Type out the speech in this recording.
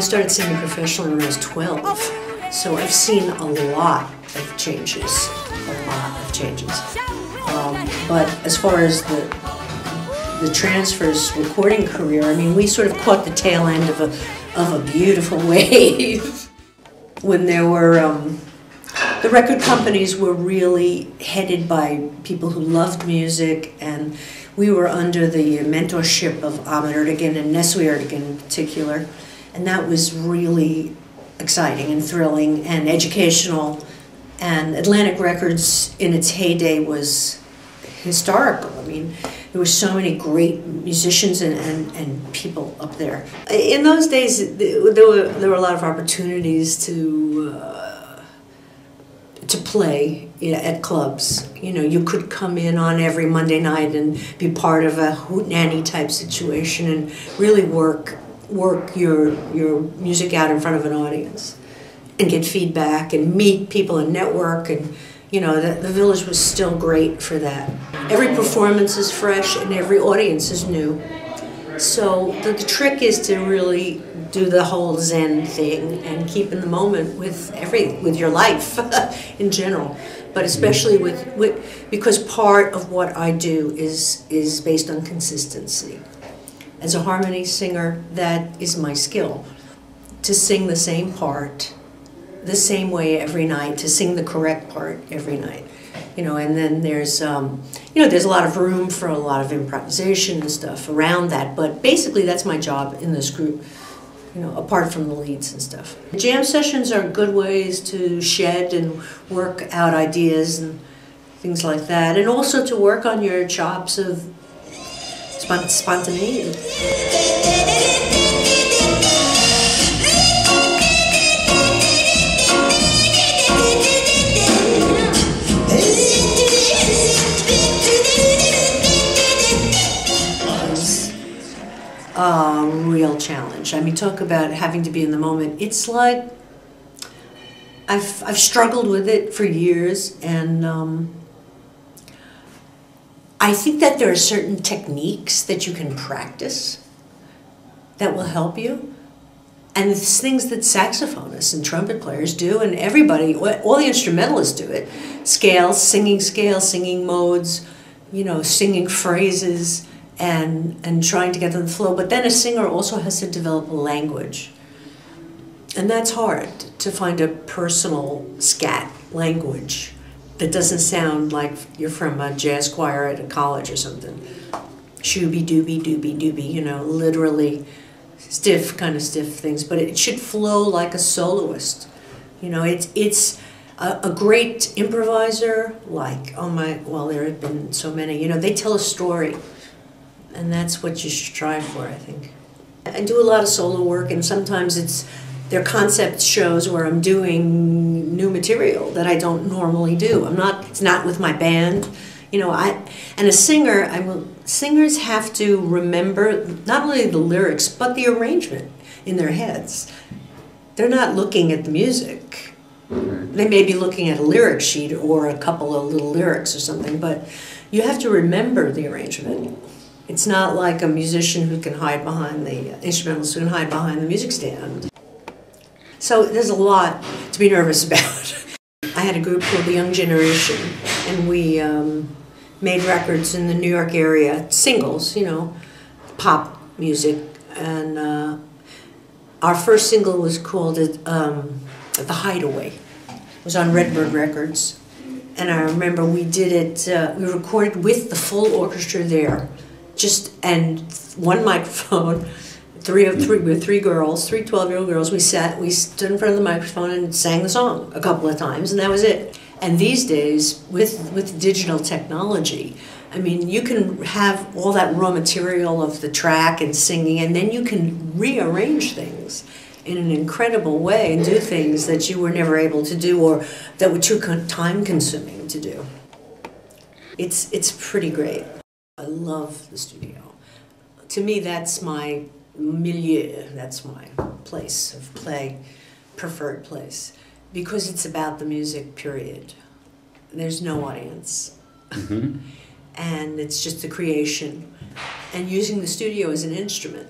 I started singing professionally when I was 12, so I've seen a lot of changes, a lot of changes. Um, but as far as the the transfers recording career, I mean, we sort of caught the tail end of a of a beautiful wave when there were. Um, the record companies were really headed by people who loved music, and we were under the mentorship of Ahmet Ertegun and Nesuhi Ertegun in particular, and that was really exciting and thrilling and educational. And Atlantic Records in its heyday was historical. I mean, there were so many great musicians and, and, and people up there. In those days, there were, there were a lot of opportunities to. Uh, to play at clubs. You know, you could come in on every Monday night and be part of a hootenanny type situation and really work work your your music out in front of an audience and get feedback and meet people and network and you know the, the village was still great for that. Every performance is fresh and every audience is new. So the, the trick is to really do the whole zen thing and keep in the moment with every with your life in general but especially with, with because part of what i do is is based on consistency as a harmony singer that is my skill to sing the same part the same way every night to sing the correct part every night. You know and then there's um, you know there's a lot of room for a lot of improvisation and stuff around that but basically that's my job in this group you know apart from the leads and stuff. Jam sessions are good ways to shed and work out ideas and things like that and also to work on your chops of spontaneity a real challenge. I mean, talk about having to be in the moment. It's like I've I've struggled with it for years, and um, I think that there are certain techniques that you can practice that will help you. And it's things that saxophonists and trumpet players do, and everybody, all the instrumentalists do it. Scales, singing scales, singing modes, you know, singing phrases and and trying to get them to the flow. But then a singer also has to develop a language, and that's hard to find a personal scat language that doesn't sound like you're from a jazz choir at a college or something. Shooby dooby dooby dooby, you know, literally stiff kind of stiff things, but it should flow like a soloist. You know, it's it's a, a great improviser, like oh my, well, there have been so many. You know, they tell a story and that's what you should strive for, I think. I do a lot of solo work, and sometimes it's they're concept shows where I'm doing new material that I don't normally do. I'm not. It's not with my band, you know. I and a singer. I will. Singers have to remember not only the lyrics but the arrangement in their heads. They're not looking at the music. They may be looking at a lyric sheet or a couple of little lyrics or something, but you have to remember the arrangement. It's not like a musician who can hide behind the instrumentalist who can hide behind the music stand. So there's a lot to be nervous about. I had a group called the Young Generation, and we um, made records in the New York area, singles, you know, pop music. And uh, our first single was called um, The Hideaway. It was on Redbird Records. And I remember we did it, uh, we recorded with the full orchestra there just and one microphone three of three we were three girls three 12 year old girls. We sat we stood in front of the microphone and sang the song a couple of times and that was it. And these days with with digital technology i mean you can have all that raw material of the track and singing and then you can rearrange things in an incredible way and do things that you were never able to do or that were too time consuming to do. It's it's pretty great. I love the studio. To me, that's my milieu, that's my place of play, preferred place, because it's about the music, period. There's no audience. Mm-hmm. and it's just the creation and using the studio as an instrument.